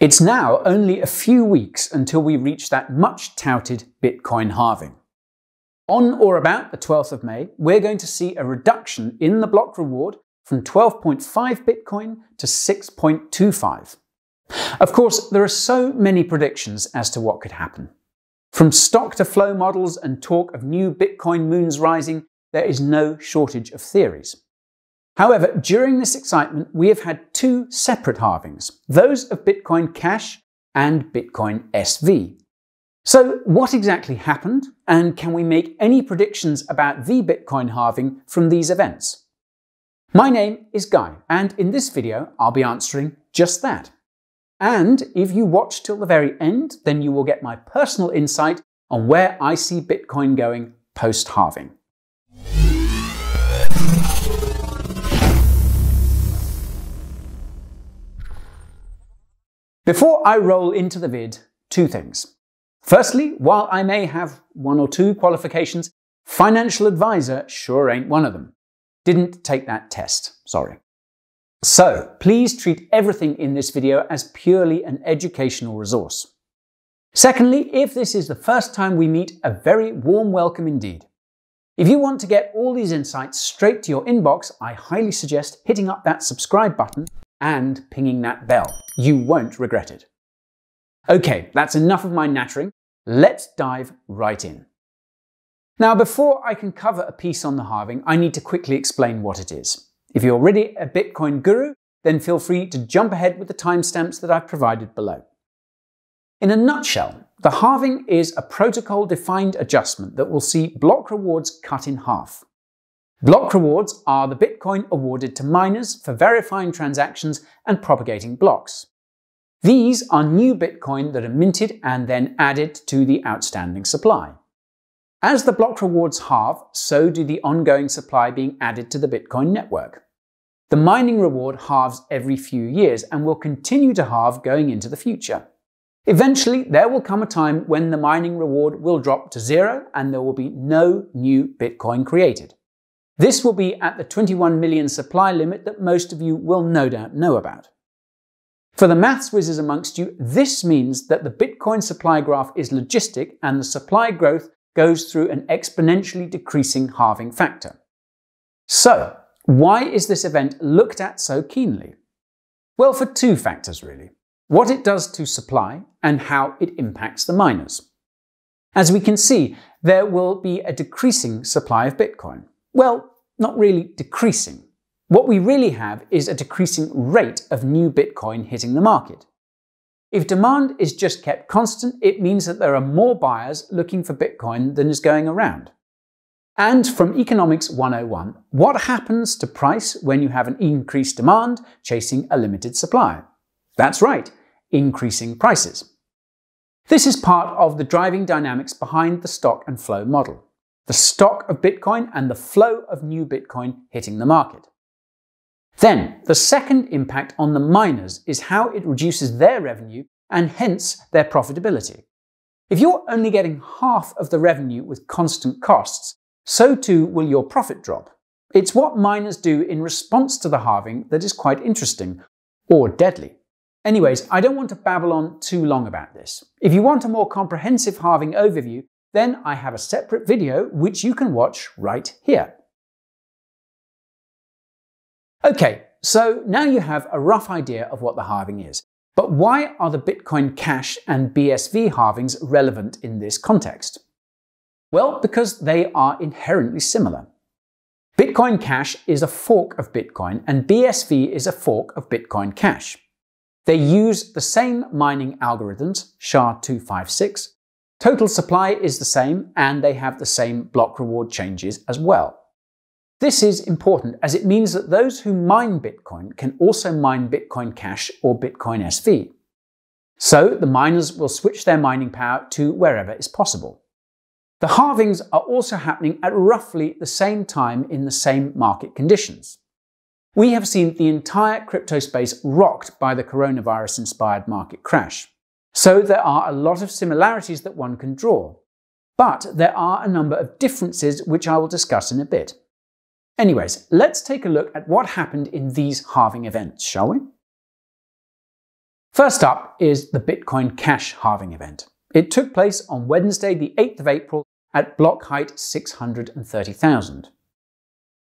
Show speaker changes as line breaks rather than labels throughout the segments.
It's now only a few weeks until we reach that much touted Bitcoin halving. On or about the 12th of May, we're going to see a reduction in the block reward from 12.5 Bitcoin to 6.25. Of course, there are so many predictions as to what could happen. From stock to flow models and talk of new Bitcoin moons rising, there is no shortage of theories. However, during this excitement, we have had two separate halvings, those of Bitcoin Cash and Bitcoin SV. So, what exactly happened, and can we make any predictions about the Bitcoin halving from these events? My name is Guy, and in this video, I'll be answering just that. And if you watch till the very end, then you will get my personal insight on where I see Bitcoin going post halving. Before I roll into the vid, two things. Firstly, while I may have one or two qualifications, financial advisor sure ain't one of them. Didn't take that test, sorry. So, please treat everything in this video as purely an educational resource. Secondly, if this is the first time we meet, a very warm welcome indeed. If you want to get all these insights straight to your inbox, I highly suggest hitting up that subscribe button and pinging that bell. You won't regret it. Okay, that's enough of my nattering. Let's dive right in. Now, before I can cover a piece on the halving, I need to quickly explain what it is. If you're already a Bitcoin guru, then feel free to jump ahead with the timestamps that I've provided below. In a nutshell, the halving is a protocol defined adjustment that will see block rewards cut in half. Block rewards are the Bitcoin awarded to miners for verifying transactions and propagating blocks. These are new Bitcoin that are minted and then added to the outstanding supply. As the block rewards halve, so do the ongoing supply being added to the Bitcoin network. The mining reward halves every few years and will continue to halve going into the future. Eventually, there will come a time when the mining reward will drop to zero and there will be no new Bitcoin created. This will be at the 21 million supply limit that most of you will no doubt know about. For the maths whizzes amongst you, this means that the Bitcoin supply graph is logistic and the supply growth goes through an exponentially decreasing halving factor. So, why is this event looked at so keenly? Well, for two factors really. What it does to supply and how it impacts the miners. As we can see, there will be a decreasing supply of Bitcoin. Well, not really decreasing. What we really have is a decreasing rate of new Bitcoin hitting the market. If demand is just kept constant, it means that there are more buyers looking for Bitcoin than is going around. And from Economics 101, what happens to price when you have an increased demand chasing a limited supply? That's right, increasing prices. This is part of the driving dynamics behind the stock and flow model. The stock of Bitcoin and the flow of new Bitcoin hitting the market. Then, the second impact on the miners is how it reduces their revenue and hence their profitability. If you're only getting half of the revenue with constant costs, so too will your profit drop. It's what miners do in response to the halving that is quite interesting, or deadly. Anyways, I don't want to babble on too long about this. If you want a more comprehensive halving overview, then I have a separate video which you can watch right here. Okay, so now you have a rough idea of what the halving is. But why are the Bitcoin Cash and BSV halvings relevant in this context? Well, because they are inherently similar. Bitcoin Cash is a fork of Bitcoin and BSV is a fork of Bitcoin Cash. They use the same mining algorithms, SHA-256, total supply is the same and they have the same block reward changes as well. This is important as it means that those who mine Bitcoin can also mine Bitcoin Cash or Bitcoin SV. So the miners will switch their mining power to wherever is possible. The halvings are also happening at roughly the same time in the same market conditions. We have seen the entire crypto space rocked by the coronavirus inspired market crash. So there are a lot of similarities that one can draw. But there are a number of differences which I will discuss in a bit. Anyways, let's take a look at what happened in these halving events, shall we? First up is the Bitcoin Cash halving event. It took place on Wednesday, the 8th of April at block height 630,000.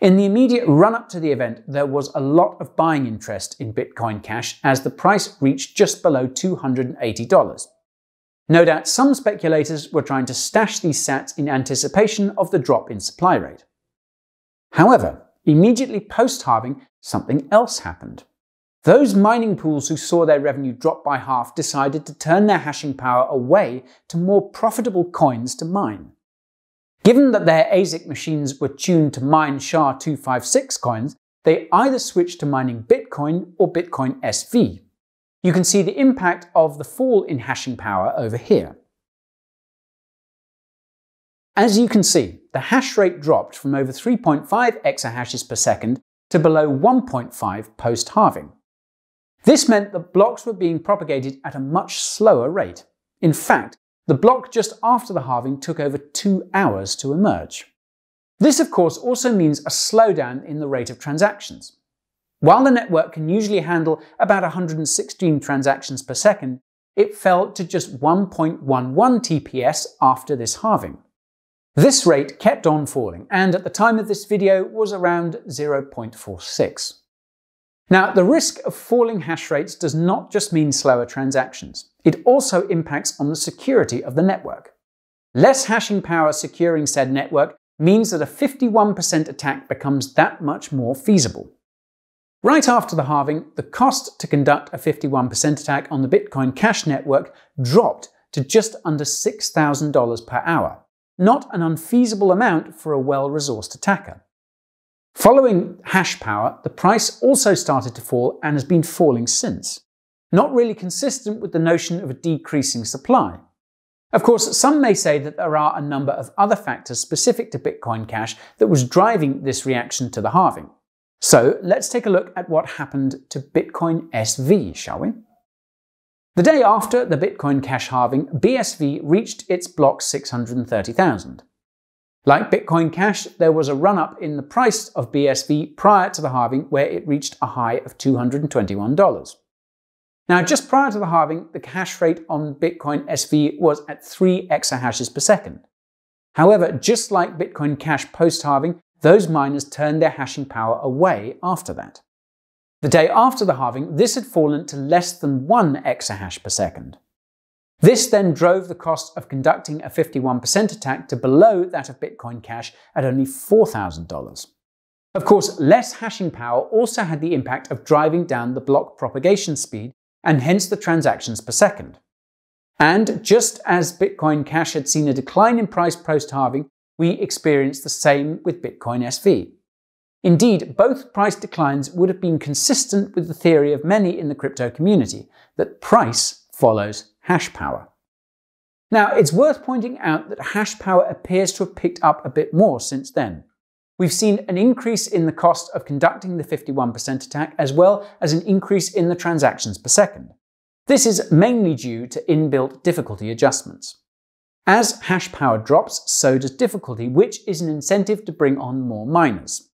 In the immediate run up to the event, there was a lot of buying interest in Bitcoin Cash as the price reached just below $280. No doubt some speculators were trying to stash these sats in anticipation of the drop in supply rate. However, immediately post halving, something else happened. Those mining pools who saw their revenue drop by half decided to turn their hashing power away to more profitable coins to mine. Given that their ASIC machines were tuned to mine SHA-256 coins, they either switched to mining Bitcoin or Bitcoin SV, you can see the impact of the fall in hashing power over here. As you can see, the hash rate dropped from over 3.5 exahashes per second to below 1.5 post-halving. This meant that blocks were being propagated at a much slower rate. In fact, the block just after the halving took over two hours to emerge. This, of course, also means a slowdown in the rate of transactions. While the network can usually handle about 116 transactions per second, it fell to just 1.11 TPS after this halving. This rate kept on falling and at the time of this video was around 0.46. Now, the risk of falling hash rates does not just mean slower transactions. It also impacts on the security of the network. Less hashing power securing said network means that a 51% attack becomes that much more feasible. Right after the halving, the cost to conduct a 51% attack on the Bitcoin Cash network dropped to just under $6,000 per hour, not an unfeasible amount for a well-resourced attacker. Following hash power, the price also started to fall and has been falling since, not really consistent with the notion of a decreasing supply. Of course, some may say that there are a number of other factors specific to Bitcoin Cash that was driving this reaction to the halving. So let's take a look at what happened to Bitcoin SV, shall we? The day after the Bitcoin Cash halving, BSV reached its block 630,000. Like Bitcoin Cash, there was a run up in the price of BSV prior to the halving where it reached a high of $221. Now, just prior to the halving, the hash rate on Bitcoin SV was at 3 exahashes per second. However, just like Bitcoin Cash post halving, those miners turned their hashing power away after that. The day after the halving, this had fallen to less than 1 exahash per second. This then drove the cost of conducting a 51% attack to below that of Bitcoin Cash at only $4,000. Of course, less hashing power also had the impact of driving down the block propagation speed and hence the transactions per second. And just as Bitcoin Cash had seen a decline in price post halving, we experienced the same with Bitcoin SV. Indeed, both price declines would have been consistent with the theory of many in the crypto community that price follows hash power. Now, it's worth pointing out that hash power appears to have picked up a bit more since then. We've seen an increase in the cost of conducting the 51% attack as well as an increase in the transactions per second. This is mainly due to inbuilt difficulty adjustments. As hash power drops, so does difficulty, which is an incentive to bring on more miners.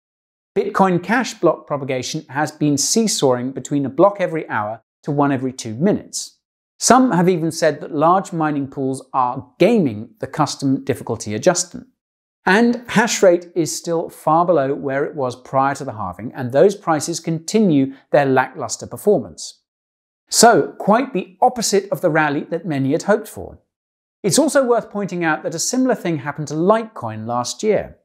Bitcoin Cash block propagation has been seesawing between a block every hour to one every two minutes. Some have even said that large mining pools are gaming the custom difficulty adjustment. And hash rate is still far below where it was prior to the halving, and those prices continue their lackluster performance. So, quite the opposite of the rally that many had hoped for. It's also worth pointing out that a similar thing happened to Litecoin last year.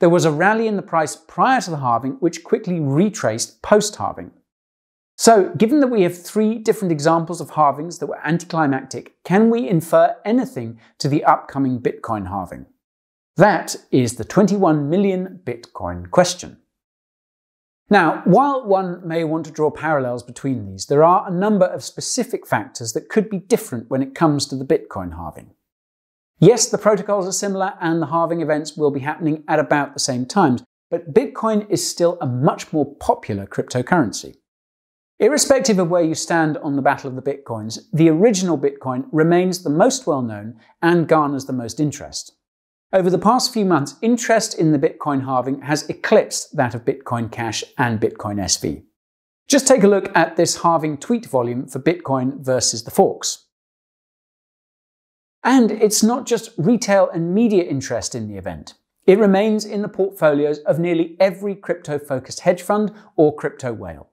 There was a rally in the price prior to the halving, which quickly retraced post halving. So, given that we have three different examples of halvings that were anticlimactic, can we infer anything to the upcoming Bitcoin halving? That is the 21 million Bitcoin question. Now, while one may want to draw parallels between these, there are a number of specific factors that could be different when it comes to the Bitcoin halving. Yes, the protocols are similar and the halving events will be happening at about the same times, but Bitcoin is still a much more popular cryptocurrency. Irrespective of where you stand on the battle of the Bitcoins, the original Bitcoin remains the most well known and garners the most interest. Over the past few months, interest in the Bitcoin halving has eclipsed that of Bitcoin Cash and Bitcoin SV. Just take a look at this halving tweet volume for Bitcoin versus the forks. And it's not just retail and media interest in the event. It remains in the portfolios of nearly every crypto focused hedge fund or crypto whale.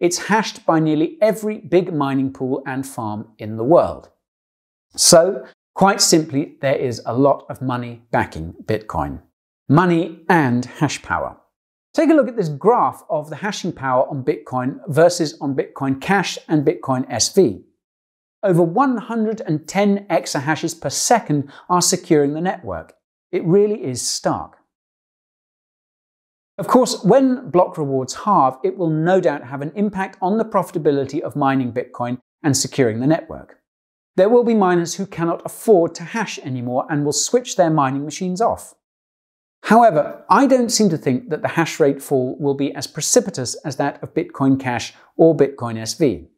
It's hashed by nearly every big mining pool and farm in the world. So, quite simply, there is a lot of money backing Bitcoin. Money and hash power. Take a look at this graph of the hashing power on Bitcoin versus on Bitcoin Cash and Bitcoin SV. Over 110 exahashes per second are securing the network. It really is stark. Of course, when block rewards halve, it will no doubt have an impact on the profitability of mining Bitcoin and securing the network. There will be miners who cannot afford to hash anymore and will switch their mining machines off. However, I don't seem to think that the hash rate fall will be as precipitous as that of Bitcoin Cash or Bitcoin SV.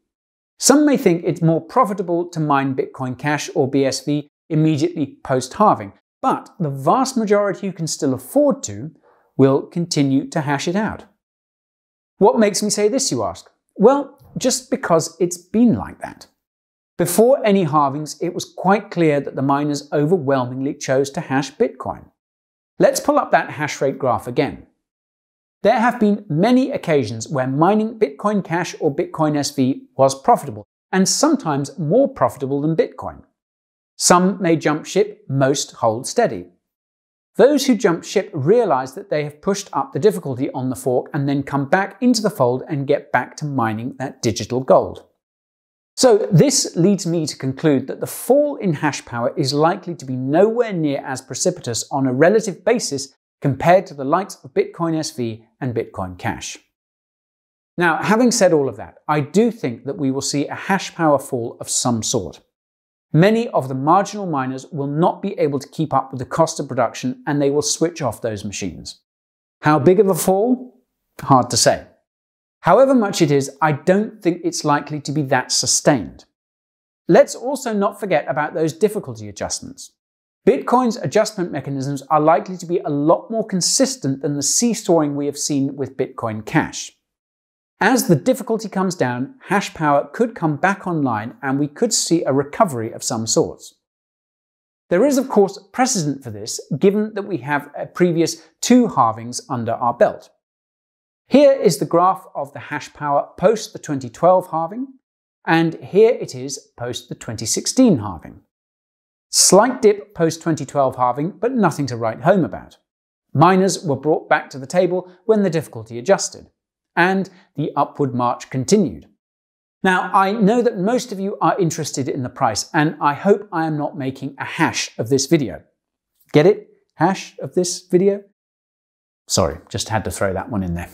Some may think it's more profitable to mine Bitcoin Cash or BSV immediately post halving, but the vast majority who can still afford to will continue to hash it out. What makes me say this, you ask? Well, just because it's been like that. Before any halvings, it was quite clear that the miners overwhelmingly chose to hash Bitcoin. Let's pull up that hash rate graph again. There have been many occasions where mining Bitcoin Cash or Bitcoin SV was profitable, and sometimes more profitable than Bitcoin. Some may jump ship, most hold steady. Those who jump ship realize that they have pushed up the difficulty on the fork and then come back into the fold and get back to mining that digital gold. So this leads me to conclude that the fall in hash power is likely to be nowhere near as precipitous on a relative basis compared to the likes of Bitcoin SV and Bitcoin Cash. Now, having said all of that, I do think that we will see a hash power fall of some sort. Many of the marginal miners will not be able to keep up with the cost of production and they will switch off those machines. How big of a fall? Hard to say. However much it is, I don't think it's likely to be that sustained. Let's also not forget about those difficulty adjustments. Bitcoin's adjustment mechanisms are likely to be a lot more consistent than the seesawing we have seen with Bitcoin Cash. As the difficulty comes down, hash power could come back online and we could see a recovery of some sorts. There is, of course, precedent for this, given that we have a previous two halvings under our belt. Here is the graph of the hash power post the 2012 halving, and here it is post the 2016 halving. Slight dip post 2012 halving, but nothing to write home about. Miners were brought back to the table when the difficulty adjusted, and the upward march continued. Now, I know that most of you are interested in the price, and I hope I am not making a hash of this video. Get it? Hash of this video? Sorry, just had to throw that one in there.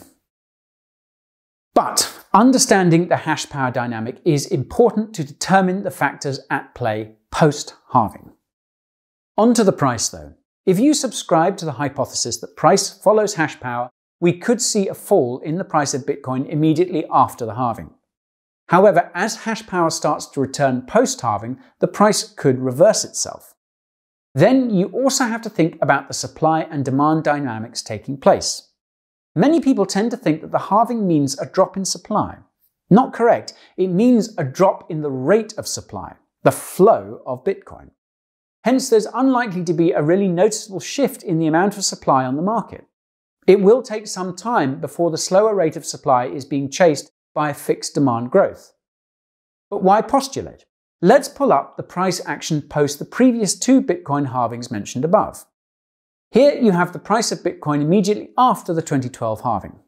But understanding the hash power dynamic is important to determine the factors at play post-halving. On to the price though. If you subscribe to the hypothesis that price follows hash power, we could see a fall in the price of Bitcoin immediately after the halving. However, as hash power starts to return post-halving, the price could reverse itself. Then you also have to think about the supply and demand dynamics taking place. Many people tend to think that the halving means a drop in supply. Not correct. It means a drop in the rate of supply, the flow of Bitcoin. Hence, there's unlikely to be a really noticeable shift in the amount of supply on the market. It will take some time before the slower rate of supply is being chased by a fixed demand growth. But why postulate? Let's pull up the price action post the previous two Bitcoin halvings mentioned above. Here you have the price of Bitcoin immediately after the 2012 halving.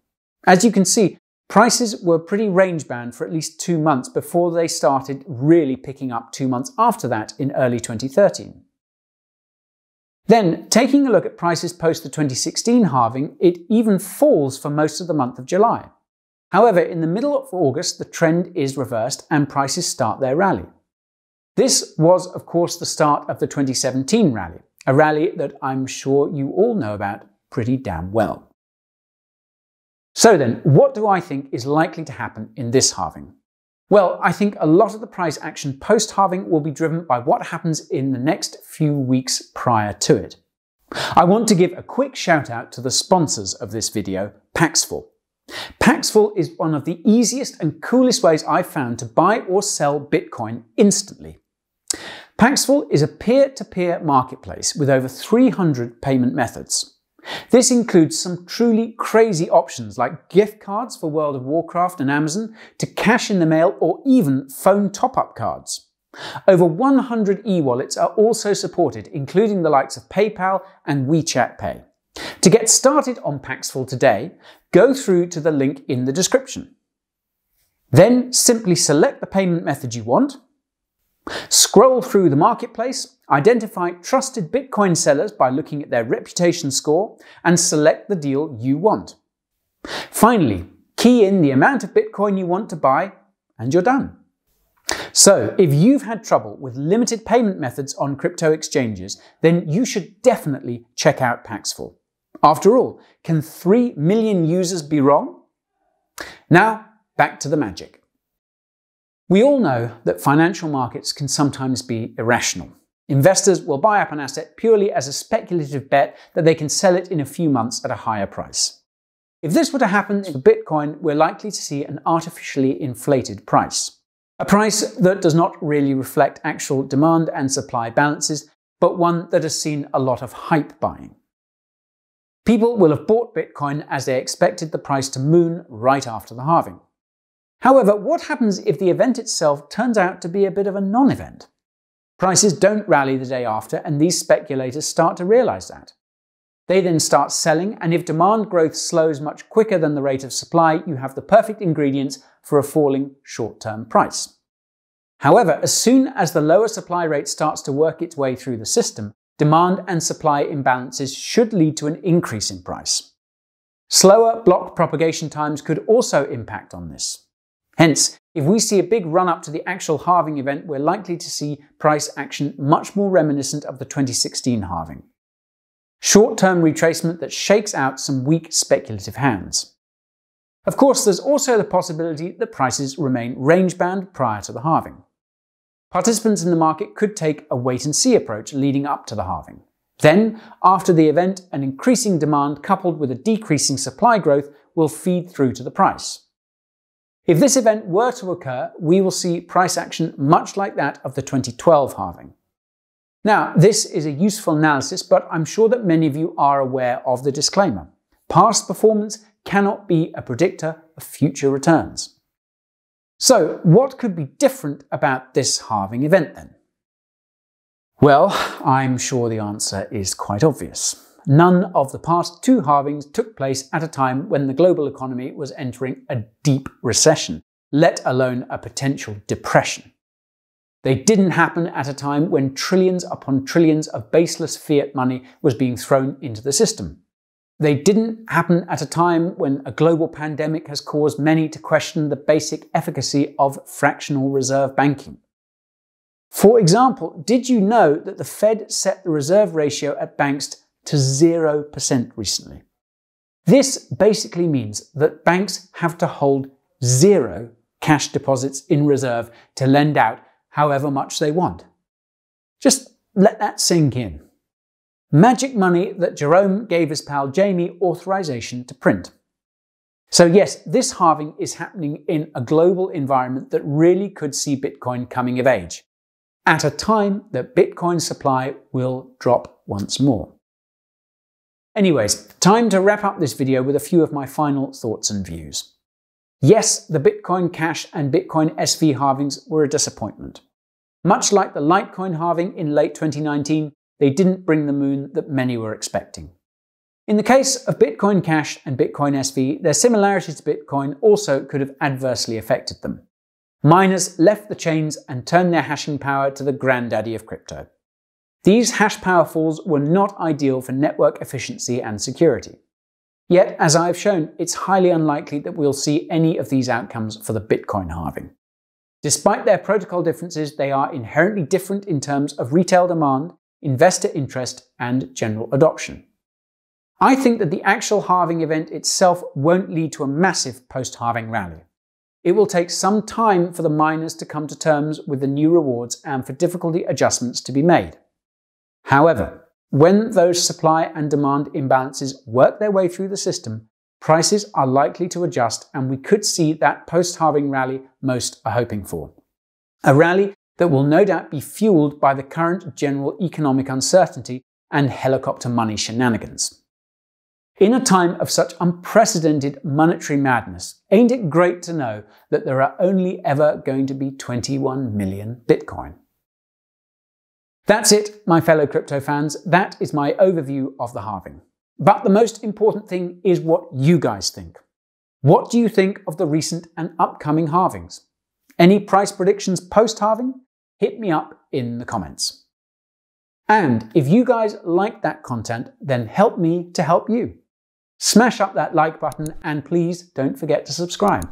As you can see, prices were pretty range bound for at least two months before they started really picking up two months after that in early 2013. Then, taking a look at prices post the 2016 halving, it even falls for most of the month of July. However, in the middle of August, the trend is reversed and prices start their rally. This was, of course, the start of the 2017 rally a rally that I'm sure you all know about pretty damn well. So then, what do I think is likely to happen in this halving? Well, I think a lot of the price action post halving will be driven by what happens in the next few weeks prior to it. I want to give a quick shout out to the sponsors of this video, Paxful. Paxful is one of the easiest and coolest ways I've found to buy or sell Bitcoin instantly. Paxful is a peer to peer marketplace with over 300 payment methods. This includes some truly crazy options like gift cards for World of Warcraft and Amazon, to cash in the mail, or even phone top up cards. Over 100 e wallets are also supported, including the likes of PayPal and WeChat Pay. To get started on Paxful today, go through to the link in the description. Then simply select the payment method you want, scroll through the marketplace, identify trusted Bitcoin sellers by looking at their reputation score, and select the deal you want. Finally, key in the amount of Bitcoin you want to buy, and you're done. So, if you've had trouble with limited payment methods on crypto exchanges, then you should definitely check out Paxful. After all, can 3 million users be wrong? Now, back to the magic. We all know that financial markets can sometimes be irrational. Investors will buy up an asset purely as a speculative bet that they can sell it in a few months at a higher price. If this were to happen for Bitcoin, we're likely to see an artificially inflated price. A price that does not really reflect actual demand and supply balances, but one that has seen a lot of hype buying. People will have bought Bitcoin as they expected the price to moon right after the halving. However, what happens if the event itself turns out to be a bit of a non event? Prices don't rally the day after, and these speculators start to realize that. They then start selling, and if demand growth slows much quicker than the rate of supply, you have the perfect ingredients for a falling short term price. However, as soon as the lower supply rate starts to work its way through the system, demand and supply imbalances should lead to an increase in price. Slower block propagation times could also impact on this. Hence, if we see a big run up to the actual halving event, we're likely to see price action much more reminiscent of the 2016 halving. Short term retracement that shakes out some weak speculative hands. Of course, there's also the possibility that prices remain range bound prior to the halving. Participants in the market could take a wait and see approach leading up to the halving. Then, after the event, an increasing demand coupled with a decreasing supply growth will feed through to the price. If this event were to occur, we will see price action much like that of the 2012 halving. Now, this is a useful analysis, but I'm sure that many of you are aware of the disclaimer. Past performance cannot be a predictor of future returns. So, what could be different about this halving event then? Well, I'm sure the answer is quite obvious. None of the past two halvings took place at a time when the global economy was entering a deep recession, let alone a potential depression. They didn't happen at a time when trillions upon trillions of baseless fiat money was being thrown into the system. They didn't happen at a time when a global pandemic has caused many to question the basic efficacy of fractional reserve banking. For example, did you know that the Fed set the reserve ratio at banks to 0% recently? This basically means that banks have to hold zero cash deposits in reserve to lend out however much they want. Just let that sink in. Magic money that Jerome gave his pal Jamie authorization to print. So, yes, this halving is happening in a global environment that really could see Bitcoin coming of age, at a time that Bitcoin supply will drop once more. Anyways, time to wrap up this video with a few of my final thoughts and views. Yes, the Bitcoin Cash and Bitcoin SV halvings were a disappointment. Much like the Litecoin halving in late 2019, they didn't bring the moon that many were expecting. In the case of Bitcoin Cash and Bitcoin SV, their similarity to Bitcoin also could have adversely affected them. Miners left the chains and turned their hashing power to the granddaddy of crypto. These hash power falls were not ideal for network efficiency and security. Yet, as I have shown, it's highly unlikely that we'll see any of these outcomes for the Bitcoin halving. Despite their protocol differences, they are inherently different in terms of retail demand, investor interest, and general adoption. I think that the actual halving event itself won't lead to a massive post halving rally. It will take some time for the miners to come to terms with the new rewards and for difficulty adjustments to be made. However, when those supply and demand imbalances work their way through the system, prices are likely to adjust and we could see that post halving rally most are hoping for. A rally that will no doubt be fueled by the current general economic uncertainty and helicopter money shenanigans. In a time of such unprecedented monetary madness, ain't it great to know that there are only ever going to be 21 million Bitcoin? That's it, my fellow crypto fans. That is my overview of the halving. But the most important thing is what you guys think. What do you think of the recent and upcoming halvings? Any price predictions post halving? Hit me up in the comments. And if you guys like that content, then help me to help you. Smash up that like button and please don't forget to subscribe.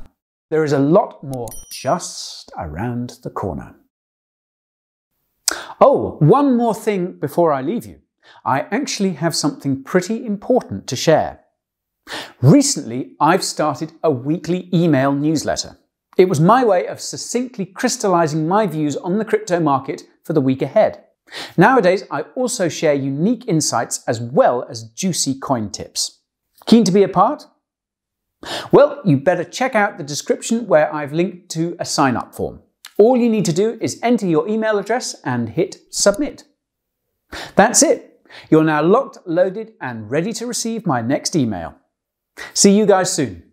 There is a lot more just around the corner. Oh, one more thing before I leave you. I actually have something pretty important to share. Recently, I've started a weekly email newsletter. It was my way of succinctly crystallizing my views on the crypto market for the week ahead. Nowadays, I also share unique insights as well as juicy coin tips. Keen to be a part? Well, you better check out the description where I've linked to a sign up form. All you need to do is enter your email address and hit submit. That's it. You're now locked, loaded, and ready to receive my next email. See you guys soon.